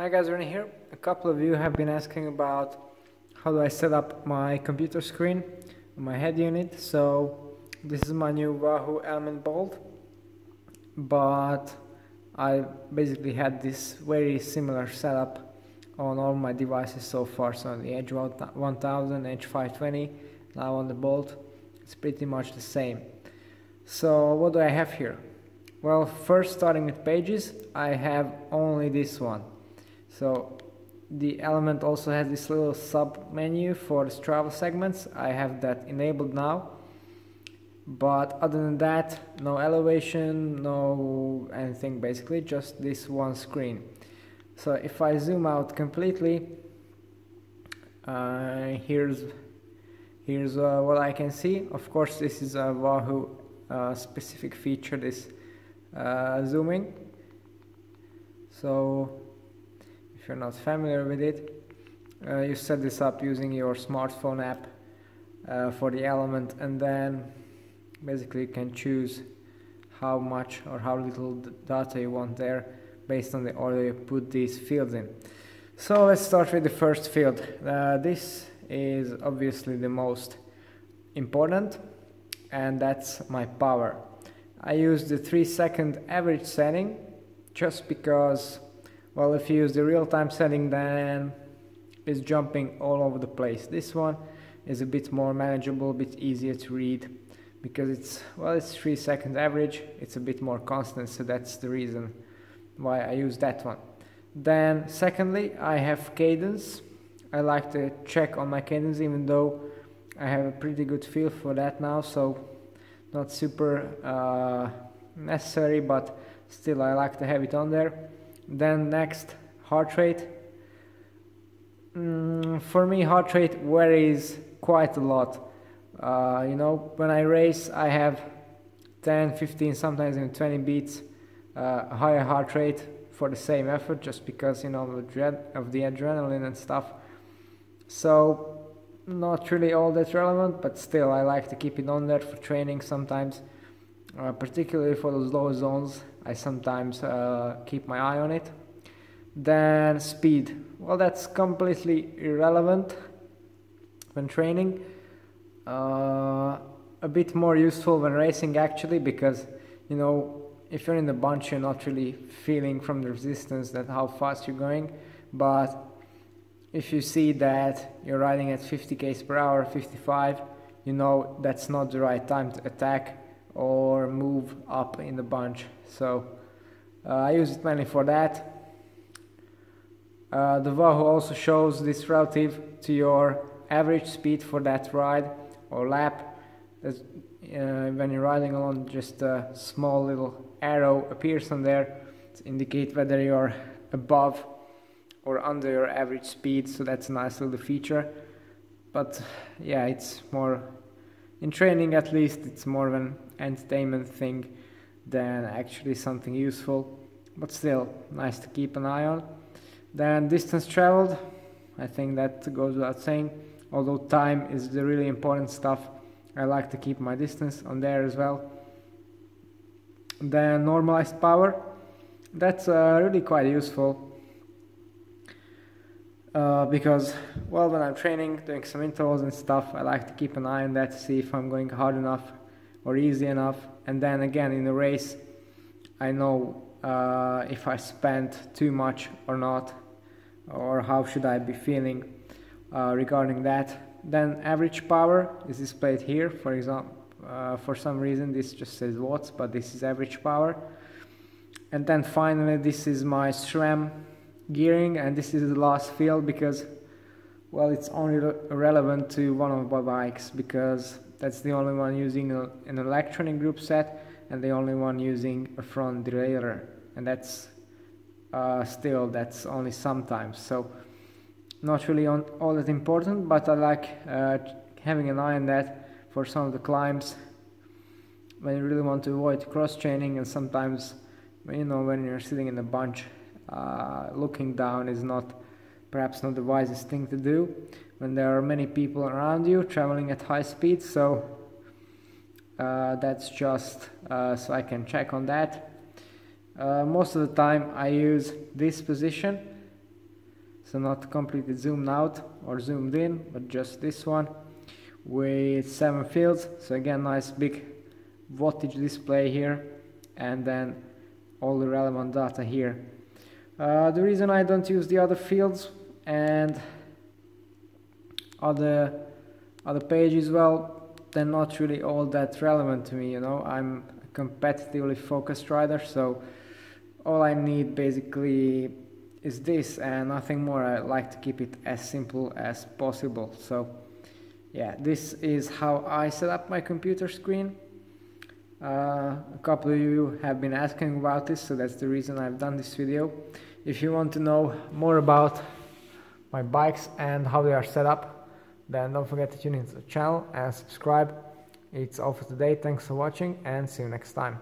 Hi guys, Renny here. A couple of you have been asking about how do I set up my computer screen, my head unit. So this is my new Wahoo Elemnt Bolt, but I basically had this very similar setup on all my devices so far. So on the Edge 1000, Edge 520, now on the Bolt, it's pretty much the same. So what do I have here? Well, first starting with pages, I have only this one. So the Elemnt also has this little sub menu for travel segments. I have that enabled now. But other than that, no elevation, no anything basically, just this one screen. So if I zoom out completely, uh, here's here's uh, what I can see. Of course, this is a Wahoo uh, specific feature, this uh, zooming. So you're not familiar with it, uh, you set this up using your smartphone app uh, for the Elemnt and then basically you can choose how much or how little data you want there based on the order you put these fields in. So let's start with the first field. Uh, this is obviously the most important and that's my power. I use the 3 second average setting just because well, if you use the real-time setting, then it's jumping all over the place. This one is a bit more manageable, a bit easier to read because it's, well, it's 3 seconds average. It's a bit more constant, so that's the reason why I use that one. Then, secondly, I have cadence. I like to check on my cadence, even though I have a pretty good feel for that now, so not super uh, necessary, but still I like to have it on there. Then next, heart rate. Mm, for me, heart rate varies quite a lot. Uh, you know, when I race, I have 10, 15, sometimes even 20 beats uh, higher heart rate for the same effort, just because you know the dread of the adrenaline and stuff. So, not really all that relevant, but still, I like to keep it on there for training sometimes, uh, particularly for those low zones. I sometimes uh, keep my eye on it. Then speed. Well, that's completely irrelevant when training. Uh, a bit more useful when racing actually because you know if you're in the bunch you're not really feeling from the resistance that how fast you're going but if you see that you're riding at 50 k's per hour 55 you know that's not the right time to attack or move up in the bunch. So uh, I use it mainly for that. Uh, the Wahoo also shows this relative to your average speed for that ride or lap. uh, when you're riding along, just a small little arrow appears on there to indicate whether you're above or under your average speed. So that's a nice little feature. But yeah, it's more in training at least it's more of an entertainment thing than actually something useful but still nice to keep an eye on. Then distance traveled. I think that goes without saying. Although time is the really important stuff i like to keep my distance on there as well. Then normalized power. That's uh, really quite useful uh, because well when I'm training doing some intervals and stuff I like to keep an eye on that to see if I'm going hard enough or easy enough. And then again in the race I know uh, if I spent too much or not or how should I be feeling uh, regarding that. Then average power is displayed here. For example uh, for some reason this just says watts but this is average power. And then finally this is my SRAM gearing and this is the last field because well it's only relevant to one of my bikes because that's the only one using a, an electronic group set and the only one using a front derailleur. And that's uh, still that's only sometimes. So not really on all that important but I like uh, having an eye on that for some of the climbs when you really want to avoid cross chaining and sometimes you know when you're sitting in a bunch uh, looking down is not perhaps not the wisest thing to do when there are many people around you traveling at high speed. So uh, that's just uh, so I can check on that. Uh, most of the time I use this position. So not completely zoomed out or zoomed in but just this one with seven fields. So again nice big voltage display here. And then all the relevant data here uh, the reason I don't use the other fields and other other pages well they're not really all that relevant to me you know. I'm a competitively focused rider so all I need basically is this and nothing more. I like to keep it as simple as possible. So yeah this is how I set up my computer screen. Uh, a couple of you have been asking about this so that's the reason I've done this video if you want to know more about my bikes and how they are set up then don't forget to tune into the channel and subscribe. It's all for today. Thanks for watching and see you next time